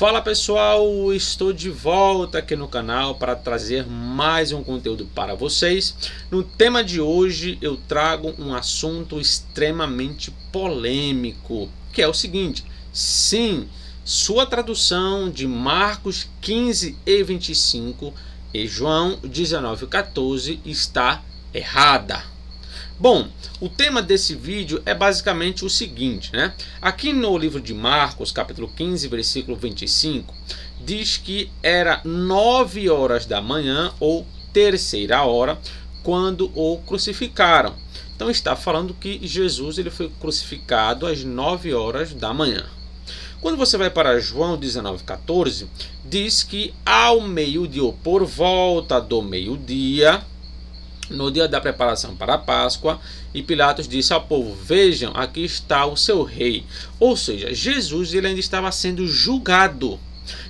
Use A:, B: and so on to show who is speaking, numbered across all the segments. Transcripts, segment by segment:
A: Fala pessoal, estou de volta aqui no canal para trazer mais um conteúdo para vocês. No tema de hoje eu trago um assunto extremamente polêmico, que é o seguinte: sim, sua tradução de Marcos 15 e 25 e João 19 e 14 está errada. Bom, o tema desse vídeo é basicamente o seguinte, né? Aqui no livro de Marcos, capítulo 15, versículo 25, diz que era nove horas da manhã ou terceira hora quando o crucificaram. Então está falando que Jesus ele foi crucificado às nove horas da manhã. Quando você vai para João 19,14, diz que ao meio-dia, ou por volta do meio-dia, no dia da preparação para a Páscoa, e Pilatos disse ao povo: Vejam, aqui está o seu rei. Ou seja, Jesus ele ainda estava sendo julgado.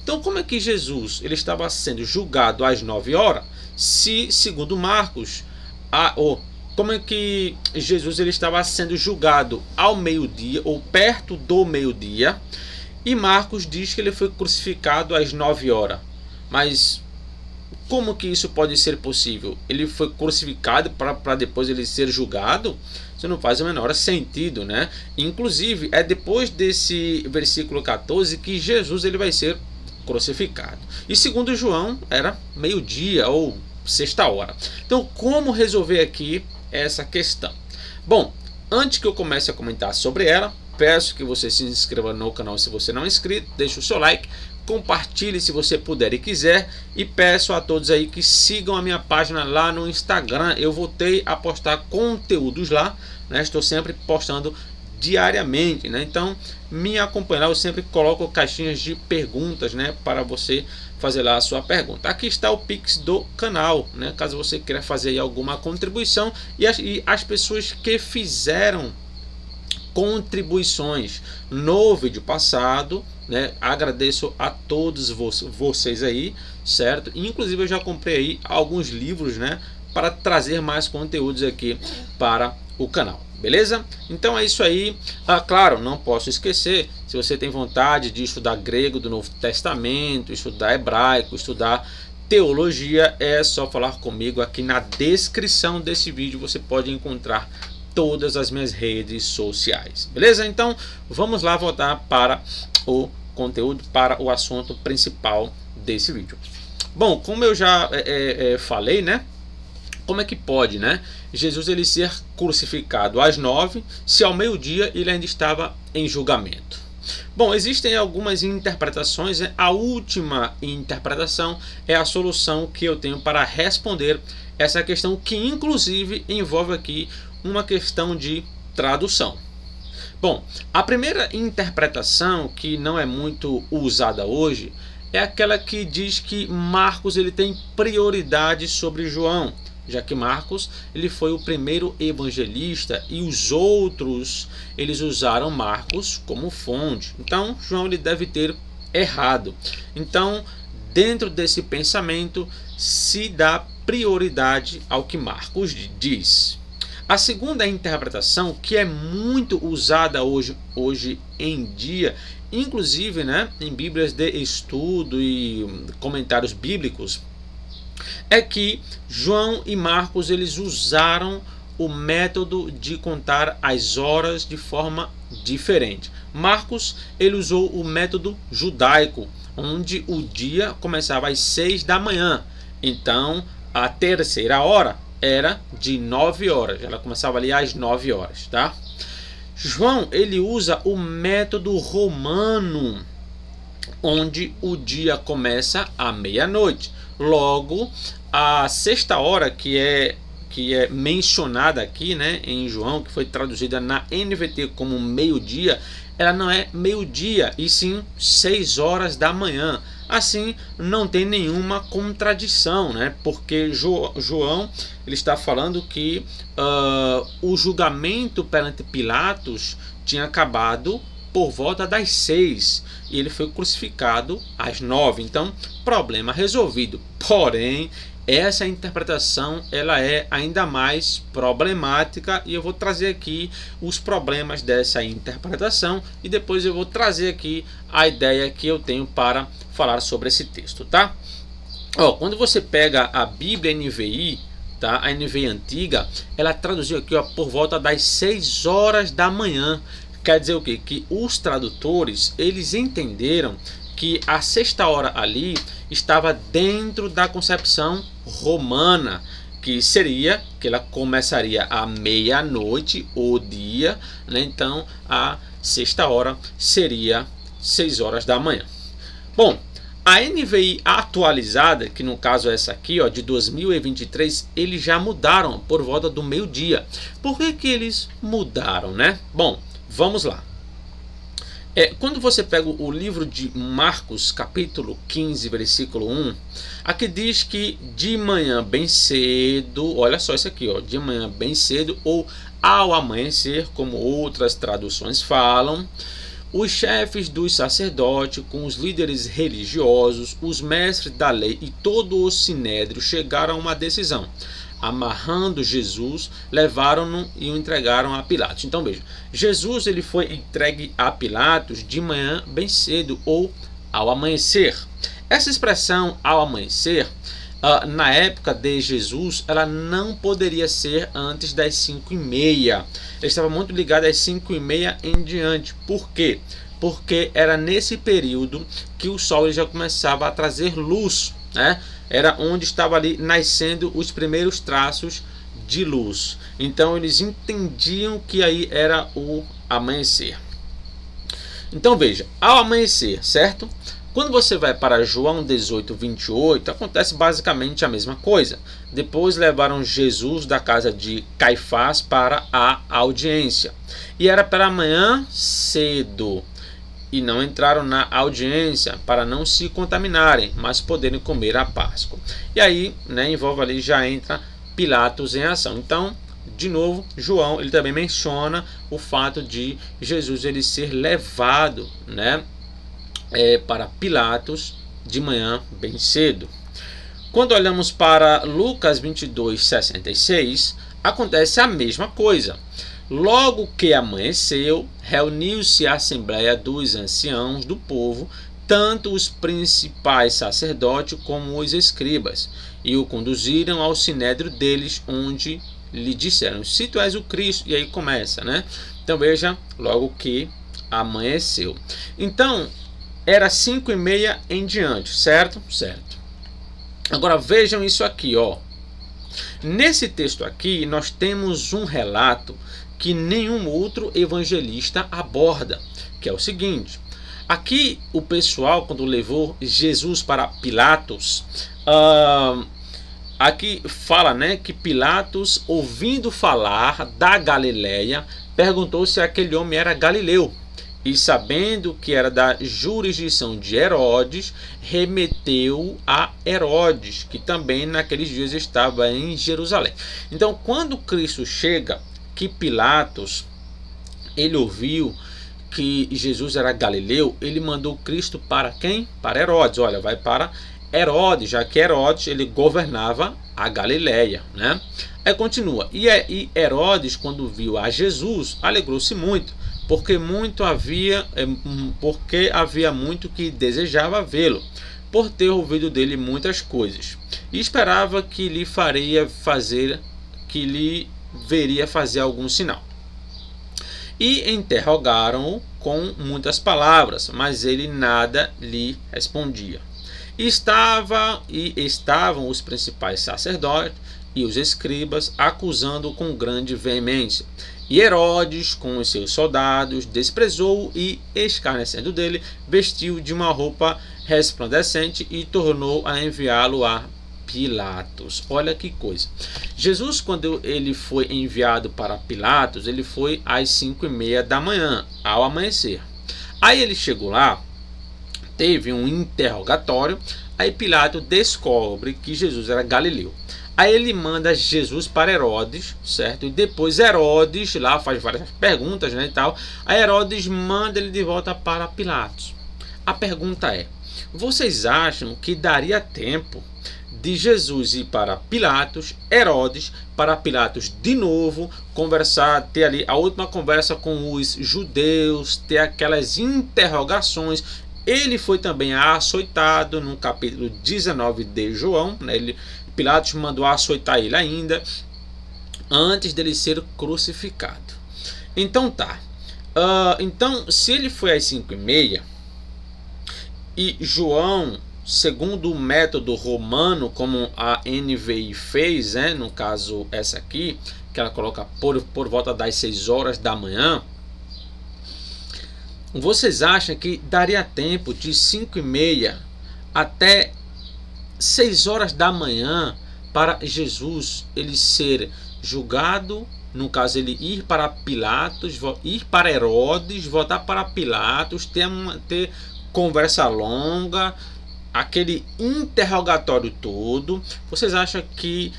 A: Então, como é que Jesus ele estava sendo julgado às 9 horas? Se, segundo Marcos, a, ou como é que Jesus ele estava sendo julgado ao meio-dia ou perto do meio-dia? E Marcos diz que ele foi crucificado às 9 horas. Mas como que isso pode ser possível? Ele foi crucificado para depois ele ser julgado? Isso não faz o menor sentido, né? Inclusive, é depois desse versículo 14 que Jesus ele vai ser crucificado. E segundo João, era meio-dia ou sexta hora. Então, como resolver aqui essa questão? Bom, antes que eu comece a comentar sobre ela, peço que você se inscreva no canal se você não é inscrito, deixe o seu like, compartilhe se você puder e quiser e peço a todos aí que sigam a minha página lá no Instagram. Eu voltei a postar conteúdos lá, né? Estou sempre postando diariamente, né? Então, me acompanhar, eu sempre coloco caixinhas de perguntas, né, para você fazer lá a sua pergunta. Aqui está o Pix do canal, né? Caso você queira fazer alguma contribuição e as, e as pessoas que fizeram contribuições no vídeo passado, né? Agradeço a todos vocês aí, certo? Inclusive eu já comprei aí alguns livros, né? Para trazer mais conteúdos aqui para o canal. Beleza? Então é isso aí. Ah, claro, não posso esquecer. Se você tem vontade de estudar grego do Novo Testamento, estudar hebraico, estudar teologia, é só falar comigo aqui na descrição desse vídeo. Você pode encontrar todas as minhas redes sociais. Beleza? Então vamos lá voltar para o conteúdo, para o assunto principal desse vídeo. Bom, como eu já é, é, falei, né? Como é que pode, né? Jesus ele ser crucificado às nove, se ao meio-dia ele ainda estava em julgamento. Bom, existem algumas interpretações. Né? A última interpretação é a solução que eu tenho para responder essa questão, que inclusive envolve aqui uma questão de tradução. Bom, a primeira interpretação que não é muito usada hoje é aquela que diz que Marcos ele tem prioridade sobre João, já que Marcos ele foi o primeiro evangelista e os outros eles usaram Marcos como fonte. Então João ele deve ter errado. Então dentro desse pensamento se dá prioridade ao que Marcos diz. A segunda interpretação, que é muito usada hoje, hoje em dia, inclusive né, em Bíblias de estudo e comentários bíblicos, é que João e Marcos eles usaram o método de contar as horas de forma diferente. Marcos ele usou o método judaico, onde o dia começava às seis da manhã. Então, a terceira hora era de 9 horas. Ela começava ali às 9 horas, tá? João, ele usa o método romano, onde o dia começa à meia-noite. Logo, a sexta hora, que é que é mencionada aqui, né, em João, que foi traduzida na NVT como meio-dia, ela não é meio-dia, e sim 6 horas da manhã. Assim, não tem nenhuma contradição, né? porque jo João ele está falando que uh, o julgamento perante Pilatos tinha acabado por volta das seis e ele foi crucificado às nove. Então, problema resolvido. Porém, essa interpretação ela é ainda mais problemática e eu vou trazer aqui os problemas dessa interpretação e depois eu vou trazer aqui a ideia que eu tenho para falar sobre esse texto, tá? Ó, quando você pega a Bíblia NVI, tá? A NVI antiga, ela traduziu aqui ó, por volta das 6 horas da manhã. Quer dizer o quê? Que os tradutores, eles entenderam que a sexta hora ali estava dentro da concepção romana, que seria que ela começaria à meia-noite ou dia, né? então a sexta hora seria 6 horas da manhã. Bom, a NVI atualizada, que no caso é essa aqui, ó, de 2023, eles já mudaram por volta do meio-dia. Por que, que eles mudaram, né? Bom, vamos lá. É, quando você pega o livro de Marcos, capítulo 15, versículo 1, aqui diz que de manhã bem cedo, olha só isso aqui, ó, de manhã bem cedo ou ao amanhecer, como outras traduções falam, os chefes dos sacerdotes, com os líderes religiosos, os mestres da lei e todo o sinédrio chegaram a uma decisão amarrando Jesus, levaram-no e o entregaram a Pilatos. Então veja, Jesus ele foi entregue a Pilatos de manhã bem cedo ou ao amanhecer. Essa expressão ao amanhecer, uh, na época de Jesus, ela não poderia ser antes das 5 e meia. Ele estava muito ligado às 5 e meia em diante. Por quê? Porque era nesse período que o sol já começava a trazer luz, né? Era onde estava ali nascendo os primeiros traços de luz. Então eles entendiam que aí era o amanhecer. Então veja, ao amanhecer, certo? Quando você vai para João 18, 28, acontece basicamente a mesma coisa. Depois levaram Jesus da casa de Caifás para a audiência. E era para amanhã cedo e não entraram na audiência para não se contaminarem, mas poderem comer a Páscoa. E aí, né, envolve ali já entra Pilatos em ação. Então, de novo, João ele também menciona o fato de Jesus ele ser levado, né, é, para Pilatos de manhã bem cedo. Quando olhamos para Lucas 22, 66, acontece a mesma coisa. Logo que amanheceu, reuniu-se a assembleia dos anciãos do povo, tanto os principais sacerdotes como os escribas, e o conduziram ao sinédrio deles, onde lhe disseram: Se tu és o Cristo, e aí começa, né? Então veja, logo que amanheceu. Então, era cinco e meia em diante, certo? Certo. Agora vejam isso aqui, ó. Nesse texto aqui, nós temos um relato que nenhum outro evangelista aborda, que é o seguinte: aqui o pessoal, quando levou Jesus para Pilatos, uh, aqui fala né, que Pilatos, ouvindo falar da Galileia, perguntou se aquele homem era galileu. E sabendo que era da jurisdição de Herodes, remeteu a Herodes, que também naqueles dias estava em Jerusalém. Então, quando Cristo chega que Pilatos ele ouviu que Jesus era galileu, ele mandou Cristo para quem? Para Herodes. Olha, vai para Herodes, já que Herodes ele governava a Galileia, né? Aí continua. E, e Herodes, quando viu a Jesus, alegrou-se muito, porque muito havia, é, porque havia muito que desejava vê-lo, por ter ouvido dele muitas coisas, e esperava que lhe faria fazer, que lhe veria fazer algum sinal. E interrogaram-o com muitas palavras, mas ele nada lhe respondia. Estava e estavam os principais sacerdotes e os escribas acusando com grande veemência. E Herodes, com os seus soldados, desprezou e, escarnecendo dele, vestiu de uma roupa resplandecente e tornou a enviá-lo a Pilatos. Olha que coisa. Jesus, quando ele foi enviado para Pilatos, ele foi às 5 e meia da manhã, ao amanhecer. Aí ele chegou lá, teve um interrogatório, aí Pilatos descobre que Jesus era galileu. Aí ele manda Jesus para Herodes, certo? E depois Herodes lá faz várias perguntas, né, e tal. Aí Herodes manda ele de volta para Pilatos. A pergunta é: vocês acham que daria tempo de Jesus ir para Pilatos, Herodes, para Pilatos de novo, conversar, ter ali a última conversa com os judeus, ter aquelas interrogações. Ele foi também açoitado no capítulo 19 de João, né? ele, Pilatos mandou açoitar ele ainda, antes dele ser crucificado. Então tá. Uh, então, se ele foi às 5 e meia, e João segundo o método romano, como a NVI fez, né, no caso essa aqui, que ela coloca por, por volta das 6 horas da manhã, vocês acham que daria tempo de 5 e meia até 6 horas da manhã para Jesus ele ser julgado, no caso ele ir para Pilatos, ir para Herodes, voltar para Pilatos, ter, uma, ter conversa longa, aquele interrogatório todo, vocês acham que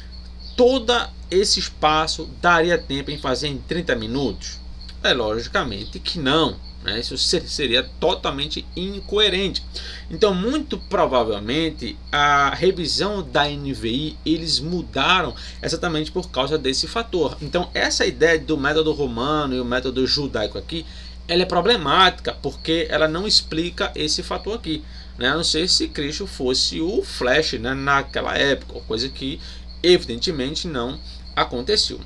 A: todo esse espaço daria tempo em fazer em 30 minutos? É logicamente que não. Né? Isso seria totalmente incoerente. Então, muito provavelmente, a revisão da NVI eles mudaram exatamente por causa desse fator. Então, essa ideia do método romano e o método judaico aqui, ela é problemática porque ela não explica esse fator aqui né? a não ser se Cristo fosse o Flash né? naquela época, coisa que evidentemente não aconteceu.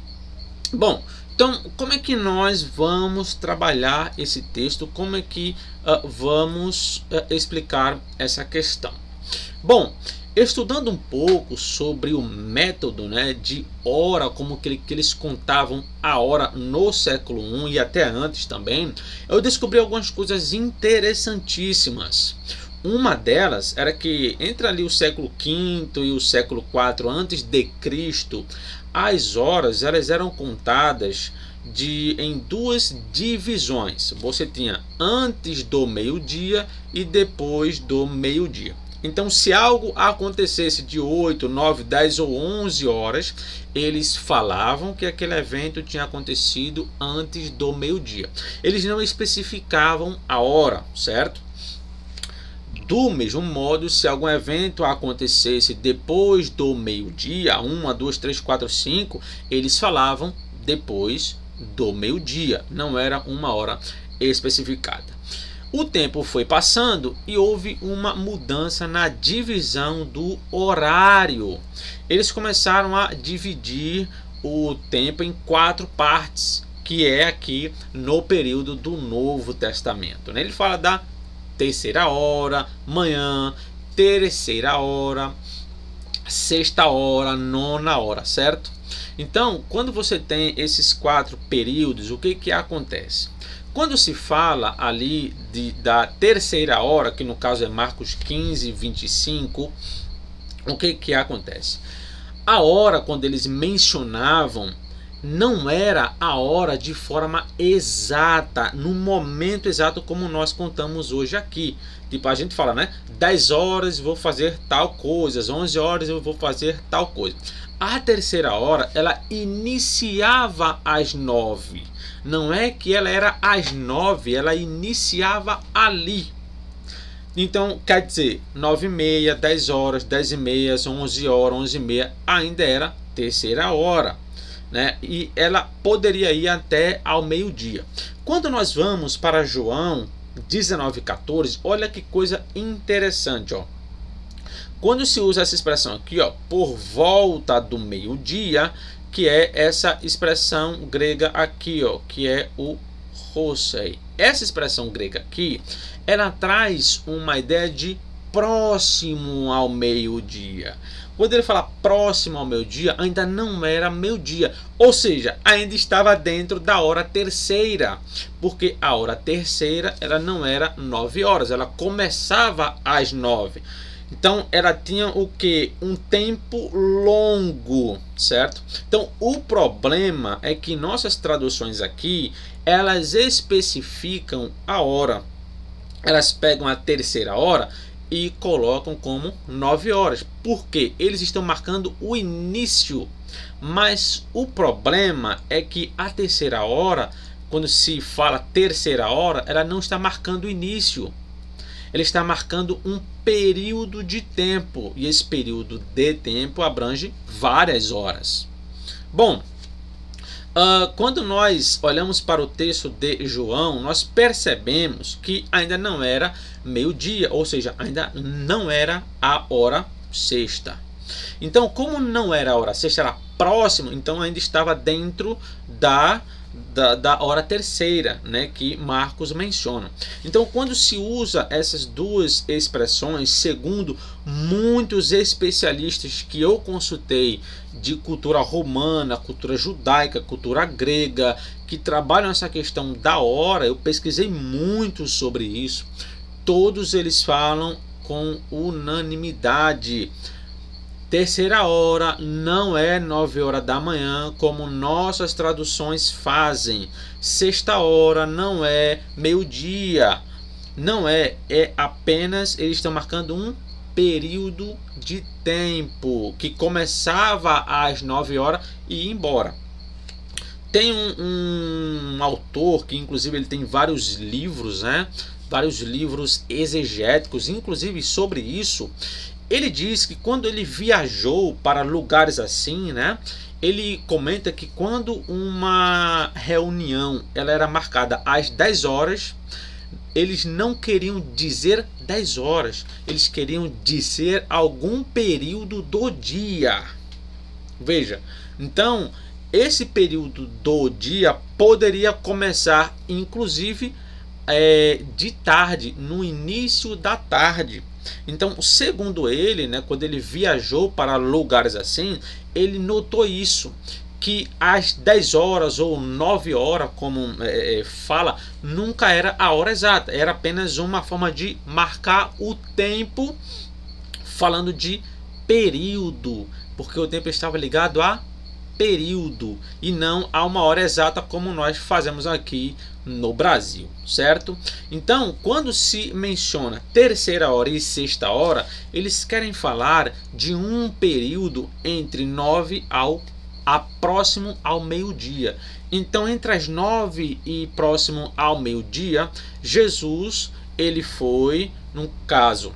A: Bom, então como é que nós vamos trabalhar esse texto? Como é que uh, vamos uh, explicar essa questão? Bom, estudando um pouco sobre o método né, de hora, como que, que, eles contavam a hora no século I e até antes também, eu descobri algumas coisas interessantíssimas. Uma delas era que entre ali o século V e o século IV antes de Cristo, as horas elas eram contadas de em duas divisões. Você tinha antes do meio-dia e depois do meio-dia. Então, se algo acontecesse de 8, 9, 10 ou 11 horas, eles falavam que aquele evento tinha acontecido antes do meio-dia. Eles não especificavam a hora, certo? Do mesmo modo, se algum evento acontecesse depois do meio-dia, 1, 2, 3, 4, 5, eles falavam depois do meio-dia, não era uma hora especificada. O tempo foi passando e houve uma mudança na divisão do horário. Eles começaram a dividir o tempo em quatro partes, que é aqui no período do Novo Testamento. Né? Ele fala da terceira hora, manhã, terceira hora, sexta hora, nona hora, certo? Então, quando você tem esses quatro períodos, o que que acontece? Quando se fala ali de, da terceira hora, que no caso é Marcos 15, 25, o que que acontece? A hora, quando eles mencionavam não era a hora de forma exata, no momento exato como nós contamos hoje aqui. Tipo, a gente fala, né? 10 horas vou fazer tal coisa, às 11 horas eu vou fazer tal coisa. A terceira hora, ela iniciava às 9. Não é que ela era às 9, ela iniciava ali. Então, quer dizer, 9 e meia, 10 horas, 10 e meia, 11 horas, 11 e meia, ainda era terceira hora né? E ela poderia ir até ao meio-dia. Quando nós vamos para João 19:14, olha que coisa interessante, ó. Quando se usa essa expressão aqui, ó, por volta do meio-dia, que é essa expressão grega aqui, ó, que é o rosei. Essa expressão grega aqui, ela traz uma ideia de próximo ao meio-dia. Quando ele fala próximo ao meio-dia, ainda não era meio-dia, ou seja, ainda estava dentro da hora terceira, porque a hora terceira ela não era nove horas, ela começava às nove. Então ela tinha o que? Um tempo longo, certo? Então o problema é que nossas traduções aqui elas especificam a hora. Elas pegam a terceira hora e colocam como 9 horas, porque eles estão marcando o início. Mas o problema é que a terceira hora, quando se fala terceira hora, ela não está marcando o início. ele está marcando um período de tempo, e esse período de tempo abrange várias horas. Bom, Uh, quando nós olhamos para o texto de João, nós percebemos que ainda não era meio-dia, ou seja, ainda não era a hora sexta. Então, como não era a hora sexta, era próximo, então ainda estava dentro da da, da hora terceira, né, que Marcos menciona. Então, quando se usa essas duas expressões, segundo muitos especialistas que eu consultei de cultura romana, cultura judaica, cultura grega, que trabalham essa questão da hora, eu pesquisei muito sobre isso. Todos eles falam com unanimidade Terceira hora não é nove horas da manhã, como nossas traduções fazem. Sexta hora não é meio-dia. Não é, é apenas eles estão marcando um período de tempo que começava às nove horas e ia embora. Tem um, um autor que, inclusive, ele tem vários livros, né? Vários livros exegéticos, inclusive sobre isso. Ele diz que quando ele viajou para lugares assim, né? Ele comenta que quando uma reunião ela era marcada às 10 horas, eles não queriam dizer 10 horas, eles queriam dizer algum período do dia. Veja, então esse período do dia poderia começar, inclusive, é, de tarde, no início da tarde. Então, segundo ele, né, quando ele viajou para lugares assim, ele notou isso que às 10 horas ou 9 horas, como é, é, fala, nunca era a hora exata, era apenas uma forma de marcar o tempo, falando de período, porque o tempo estava ligado a período e não a uma hora exata como nós fazemos aqui no Brasil, certo? Então, quando se menciona terceira hora e sexta hora, eles querem falar de um período entre 9 ao a próximo ao meio-dia. Então, entre as nove e próximo ao meio-dia, Jesus ele foi, no caso,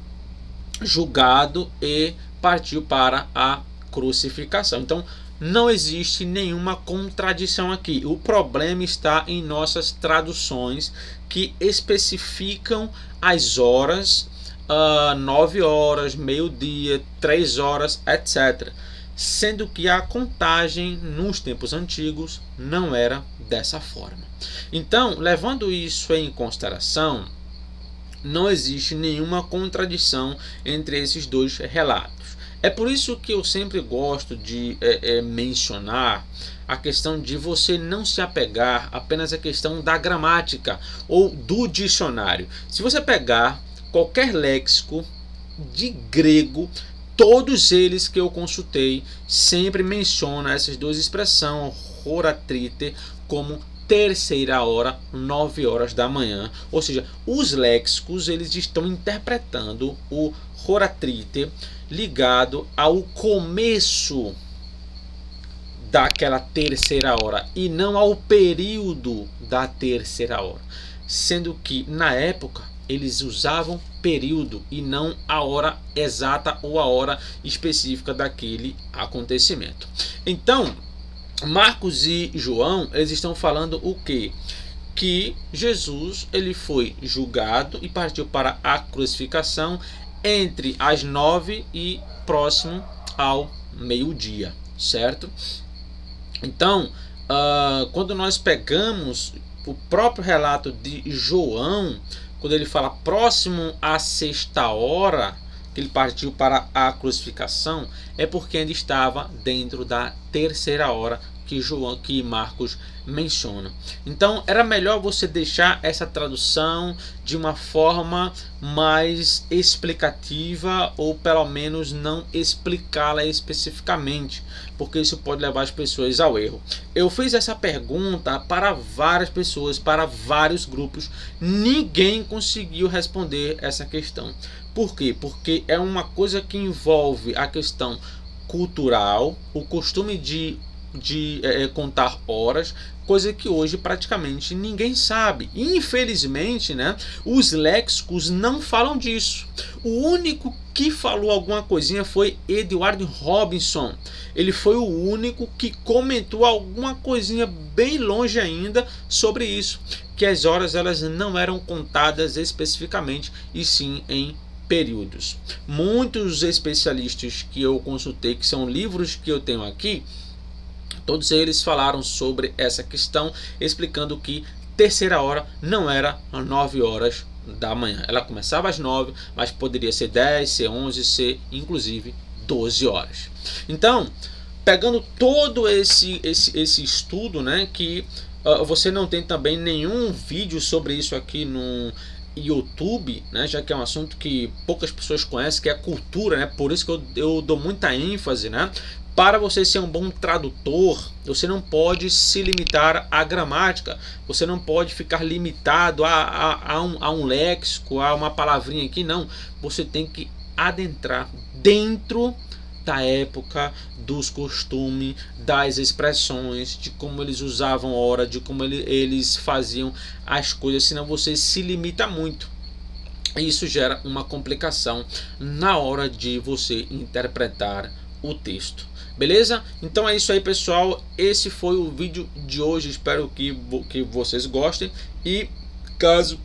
A: julgado e partiu para a crucificação. Então, não existe nenhuma contradição aqui. O problema está em nossas traduções que especificam as horas, uh, 9 horas, meio-dia, 3 horas, etc. Sendo que a contagem nos tempos antigos não era dessa forma. Então, levando isso em consideração, não existe nenhuma contradição entre esses dois relatos. É por isso que eu sempre gosto de é, é, mencionar a questão de você não se apegar apenas à questão da gramática ou do dicionário. Se você pegar qualquer léxico de grego, todos eles que eu consultei sempre mencionam essas duas expressões, horatrite, como terceira hora, 9 horas da manhã. Ou seja, os léxicos eles estão interpretando o horatrite ligado ao começo daquela terceira hora e não ao período da terceira hora, sendo que na época eles usavam período e não a hora exata ou a hora específica daquele acontecimento. Então, Marcos e João, eles estão falando o que? Que Jesus ele foi julgado e partiu para a crucificação entre as nove e próximo ao meio-dia, certo? Então, uh, quando nós pegamos o próprio relato de João, quando ele fala próximo à sexta hora, que ele partiu para a crucificação, é porque ainda estava dentro da terceira hora que João, que Marcos menciona. Então era melhor você deixar essa tradução de uma forma mais explicativa ou pelo menos não explicá-la especificamente, porque isso pode levar as pessoas ao erro. Eu fiz essa pergunta para várias pessoas, para vários grupos, ninguém conseguiu responder essa questão. Por quê? Porque é uma coisa que envolve a questão cultural, o costume de de é, é, contar horas, coisa que hoje praticamente ninguém sabe. Infelizmente, né, os léxicos não falam disso. O único que falou alguma coisinha foi Edward Robinson. Ele foi o único que comentou alguma coisinha bem longe ainda sobre isso, que as horas elas não eram contadas especificamente e sim em períodos. Muitos especialistas que eu consultei, que são livros que eu tenho aqui, todos eles falaram sobre essa questão, explicando que terceira hora não era 9 horas da manhã. Ela começava às 9, mas poderia ser 10, ser 11, ser inclusive 12 horas. Então, pegando todo esse, esse, esse estudo, né, que uh, você não tem também nenhum vídeo sobre isso aqui no YouTube, né, já que é um assunto que poucas pessoas conhecem, que é a cultura, né, por isso que eu, eu dou muita ênfase, né, para você ser um bom tradutor, você não pode se limitar à gramática, você não pode ficar limitado a, a, a, um, a um léxico, a uma palavrinha aqui, não. Você tem que adentrar dentro da época, dos costumes, das expressões, de como eles usavam hora, de como ele, eles faziam as coisas, senão você se limita muito. Isso gera uma complicação na hora de você interpretar o texto. Beleza? Então é isso aí, pessoal. Esse foi o vídeo de hoje. Espero que, que vocês gostem. E caso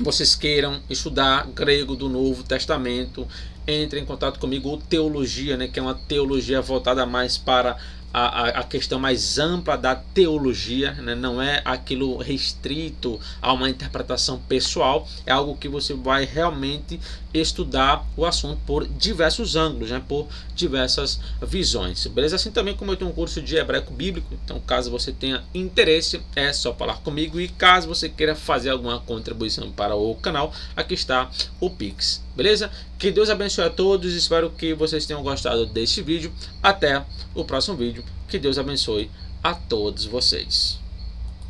A: vocês queiram estudar grego do Novo Testamento, entre em contato comigo, ou teologia, né, que é uma teologia voltada mais para a, a, questão mais ampla da teologia, né? não é aquilo restrito a uma interpretação pessoal, é algo que você vai realmente estudar o assunto por diversos ângulos, né? por diversas visões. Beleza? Assim também como eu tenho um curso de hebraico bíblico, então caso você tenha interesse, é só falar comigo e caso você queira fazer alguma contribuição para o canal, aqui está o Pix. Beleza? Que Deus abençoe a todos, espero que vocês tenham gostado deste vídeo. Até o próximo vídeo. Que Deus abençoe a todos vocês.